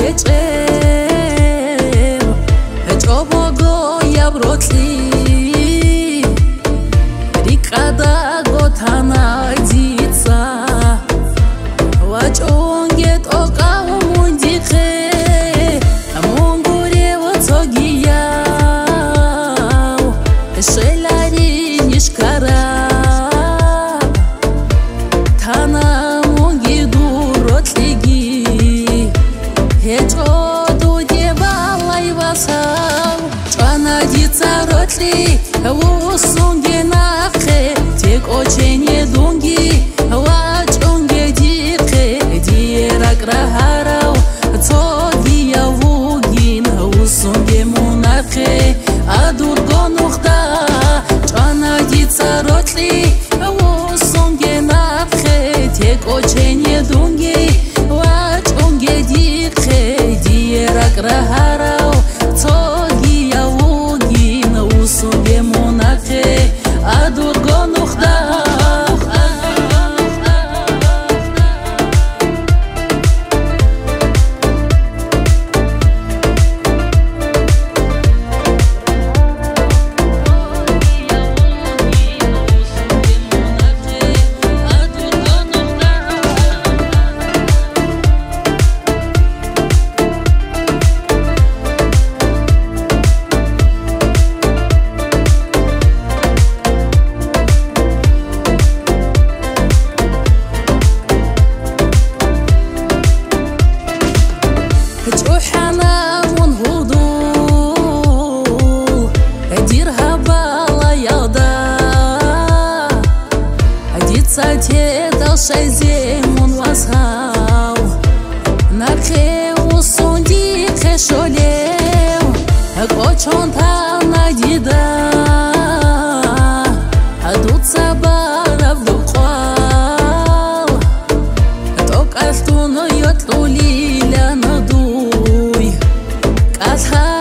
hiç წი ვოსონგე ნახე თეკოჩენე დონგი ვაჭონგე დიხე დიერა კრაჰარავ ცოდია ვუგინ ვოსონგე მონახე ადურგო ნუხდა ჭანაგი წაროწი ვოსონგე ნახე თეკოჩენე цате талшай земун васхау нархе усунди хешолев а кочон танадида адуца барав дуқал ток афтуну йотлулила надуй. Касха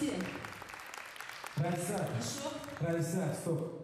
Давайте. Райса. Еще. Райса, стоп.